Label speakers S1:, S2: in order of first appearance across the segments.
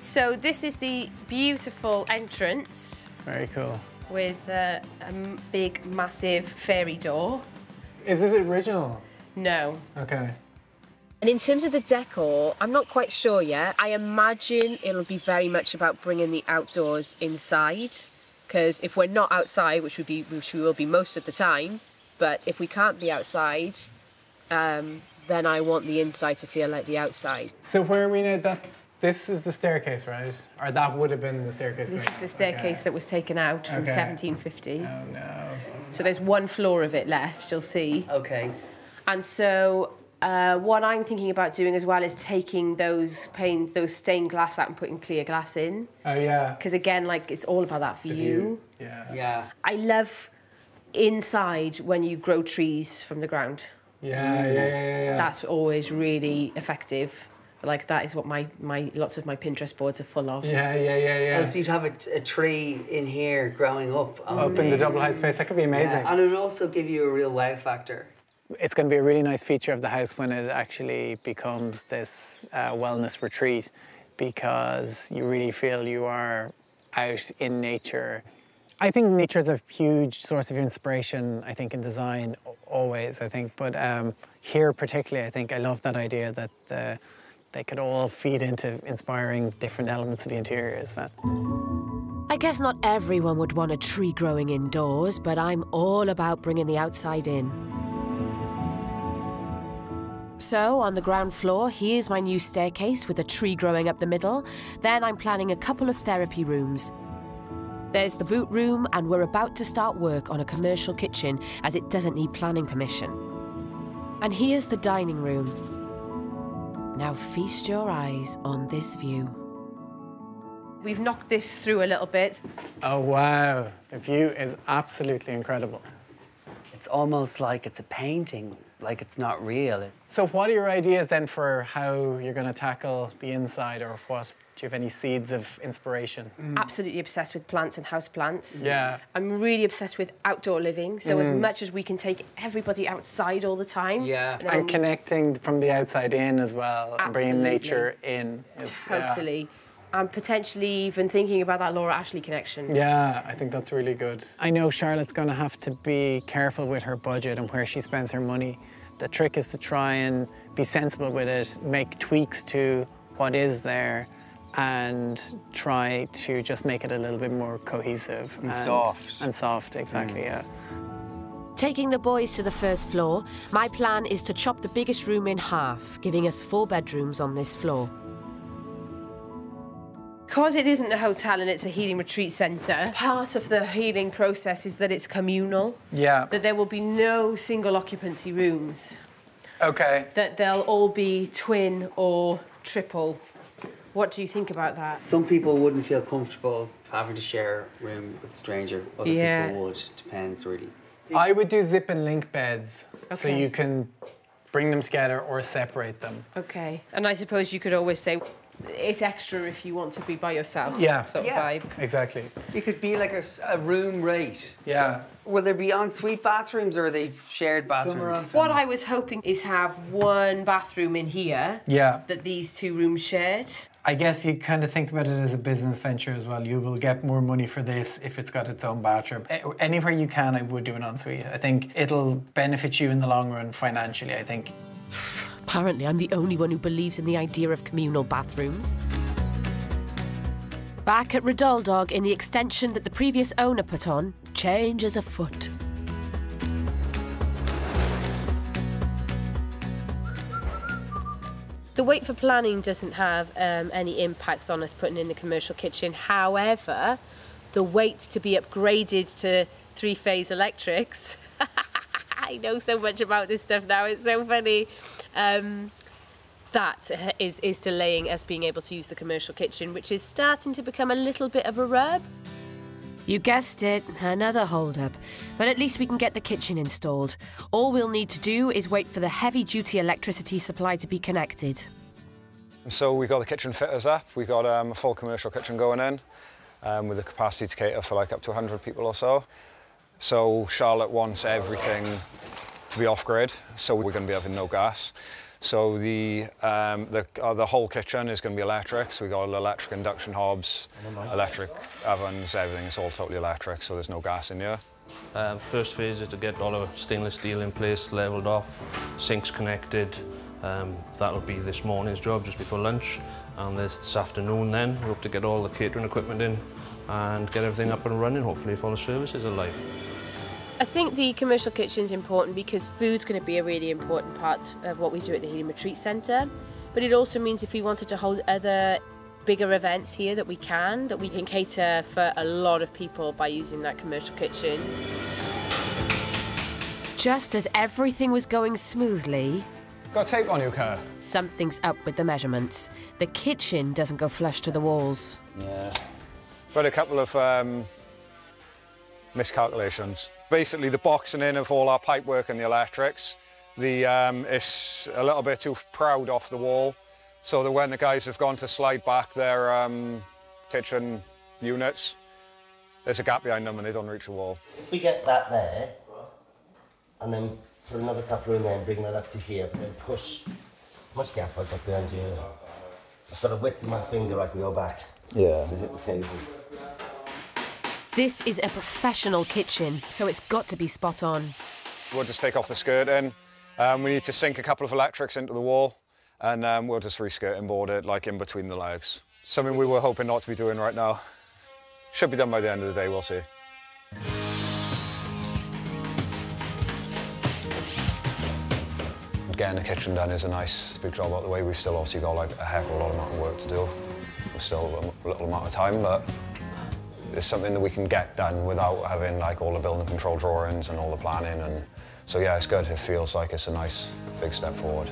S1: So this is the beautiful entrance
S2: Very cool.
S1: with uh, a m- big, massive fairy door.
S2: Is this original?
S1: No.
S2: Okay.
S1: And in terms of the decor, I'm not quite sure yet. I imagine it'll be very much about bringing the outdoors inside. Because if we're not outside, which would be which we will be most of the time, but if we can't be outside, um, then I want the inside to feel like the outside.
S2: So where are we now? That's this is the staircase, right? Or that would have been the staircase.
S1: This is the staircase
S2: okay.
S1: that was taken out from
S2: Okay.
S1: 1750.
S2: Oh no.
S1: So there's one floor of it left, you'll see.
S3: Okay.
S1: And so uh, what I'm thinking about doing as well is taking those panes, those stained glass out and putting clear glass in.
S2: Oh yeah.
S1: Because again, like it's all about that view.
S2: Yeah.
S3: Yeah.
S1: I love inside when you grow trees from the ground.
S2: Yeah, yeah, yeah, yeah. yeah.
S1: That's always really effective. Like that is what my, my lots of my Pinterest boards are full of.
S2: yeah, yeah, yeah, yeah.
S3: Oh, so you'd have a tree in here growing up. Oh,
S2: Up in the double height space, that could be amazing.
S3: yeah. And it would also give you a real wow factor.
S2: It's going to be a really nice feature of the house when it actually becomes this uh, wellness retreat because you really feel you are out in nature. I think nature is a huge source of inspiration, I think, in design always, I think. But um, here, particularly, I think I love that idea that the, they could all feed into inspiring different elements of the interior. Is that?
S4: I guess not everyone would want a tree growing indoors, but I'm all about bringing the outside in. So, on the ground floor, here's my new staircase with a tree growing up the middle. Then I'm planning a couple of therapy rooms. There's the boot room, and we're about to start work on a commercial kitchen as it doesn't need planning permission. And here's the dining room. Now feast your eyes on this view.
S1: We've knocked this through a little bit.
S2: Oh, wow. The view is absolutely incredible.
S3: It's almost like it's a painting, like it's not real.
S2: So, what are your ideas then for how you're going to tackle the inside, or what? Do you have any seeds of inspiration? Mm.
S1: Absolutely obsessed with plants and house plants.
S2: Yeah.
S1: I'm really obsessed with outdoor living. So as mm. much as we can take everybody outside all the time.
S3: Yeah.
S1: then
S2: And connecting from the outside in as well, and bringing nature in. is- yeah.
S1: Totally. And potentially even thinking about that Laura Ashley connection.
S2: Yeah, I think that's really good. I know Charlotte's going to have to be careful with her budget and where she spends her money. The trick is to try and be sensible with it, make tweaks to what is there, and try to just make it a little bit more cohesive
S3: And soft.
S2: And soft, exactly. Mm. Yeah.
S4: Taking the boys to the first floor, my plan is to chop the biggest room in half, giving us four bedrooms on this floor.
S1: Because it isn't a hotel and it's a healing retreat centre, part of the healing process is that it's communal,
S2: Yeah.
S1: that there will be no single occupancy rooms,
S2: Okay.
S1: that they'll all be twin or triple. What do you think about that?
S3: Some people wouldn't feel comfortable having to share a room with a stranger. Other
S1: Yeah.
S3: people would. Depends, really.
S2: I would do zip and link beds so you can bring them together or separate them.
S1: Okay. And I suppose you could always say it's extra if you want to be by yourself.
S2: Yeah.
S1: Sort of
S3: Yeah.
S1: vibe.
S2: Exactly.
S3: It could be like a, a room rate.
S2: Yeah.
S3: Will there be ensuite bathrooms or are they shared bathrooms?
S1: What I was hoping is have one bathroom in here
S2: Yeah.
S1: that these two rooms shared.
S2: I guess you kind of think about it as a business venture as well. You will get more money for this if it's got its own bathroom. Anywhere you can, I would do an ensuite. I think it'll benefit you in the long run financially, I think.
S4: Apparently, I'm the only one who believes in the idea of communal bathrooms. Back at Rhydoldog, in the extension that the previous owner put on, change is afoot.
S1: The wait for planning doesn't have um, any impact on us putting in the commercial kitchen. However, the wait to be upgraded to three phase electrics. I know so much about this stuff now, it's so funny. Um, that is, is delaying us being able to use the commercial kitchen, which is starting to become a little bit of a rub.
S4: You guessed it, another hold-up. But at least we can get the kitchen installed. All we'll need to do is wait for the heavy-duty electricity supply to be connected.
S5: So we got the kitchen fitters up, We got um, a full commercial kitchen going in um, with the capacity to cater for like up to 100 people or so. So Charlotte wants everything to be off grid, so we're going to be having no gas. So the um, the, uh, the whole kitchen is going to be electric. So we got electric induction hobs, electric ovens, everything. It's all totally electric, so there's no gas in here.
S6: Um, first phase is to get all our stainless steel in place, levelled off, sinks connected. Um, that'll be this morning's job just before lunch. And this, this afternoon then, we hope to get all the catering equipment in and get everything up and running, hopefully if all the services are live.
S1: I think the commercial kitchen is important because food's going to be a really important part of what we do at the Healing Retreat Centre. But it also means if we wanted to hold other bigger events here that we can, that we can cater for a lot of people by using that commercial kitchen.
S4: Just as everything was going smoothly,
S2: Got tape on your car?
S4: something's up with the measurements. The kitchen doesn't go flush to the walls.
S5: Yeah. But a couple of um, miscalculations. Basically, the boxing in of all our pipe work and the electrics, the um, it's a little bit too proud off the wall, so that when the guys have gone to slide back their um, kitchen units, there's a gap behind them and they don't reach the wall.
S7: If we get that there, and then put another couple in there and bring that up to here, but then push, my scaffold up behind here. I've got a width in my finger I can go back
S5: Yeah.
S7: to hit the cable.
S4: This is a professional kitchen, so it's got to be spot on.
S5: We'll just take off the skirting. Um, we need to sink a couple of electrics into the wall, and um, we'll just re-skirting board it like in between the legs. Something we were hoping not to be doing right now. Should be done by the end of the day, we'll see. Getting the kitchen done is a nice big job out the way. We've still obviously got like a heck of a lot amount of work to do. We're still a little amount of time, but it's something that we can get done without having like all the building control drawings and all the planning and so yeah it's good it feels like it's a nice big step forward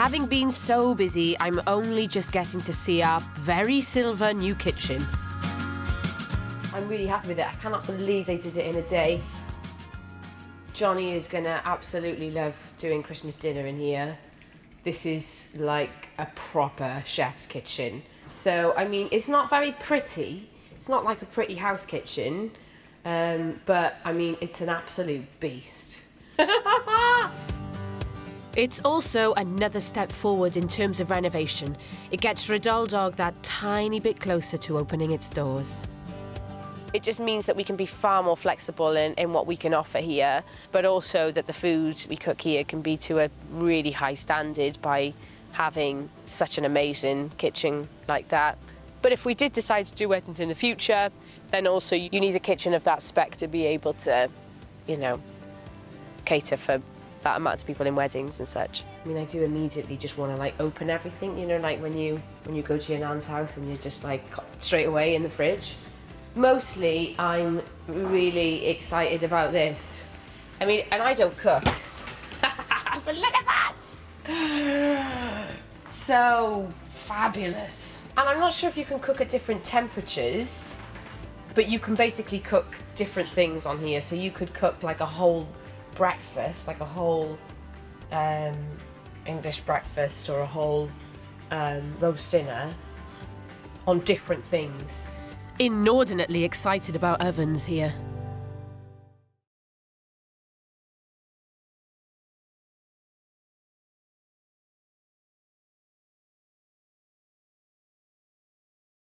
S4: Having been so busy, I'm only just getting to see our very silver new kitchen.
S1: I'm really happy with it. I cannot believe they did it in a day. Johnny is going to absolutely love doing Christmas dinner in here. This is like a proper chef's kitchen. So, I mean, it's not very pretty. It's not like a pretty house kitchen. Um, but, I mean, it's an absolute beast.
S4: It's also another step forward in terms of renovation. It gets Rhydoldog that tiny bit closer to opening its doors.
S1: It just means that we can be far more flexible in, in what we can offer here, but also that the food we cook here can be to a really high standard by having such an amazing kitchen like that. But if we did decide to do weddings in the future, then also you need a kitchen of that spec to be able to, you know, cater for that amount of people in weddings and such. I mean, I do immediately just want to like open everything, you know, like when you when you go to your nan's house and you're just like straight away in the fridge. Mostly, I'm really excited about this. I mean, and I don't cook, but look at that! So fabulous. And I'm not sure if you can cook at different temperatures, but you can basically cook different things on here. So you could cook like a whole breakfast, like a whole um, English breakfast or a whole um, roast dinner on different things.
S4: Inordinately excited about Evans here.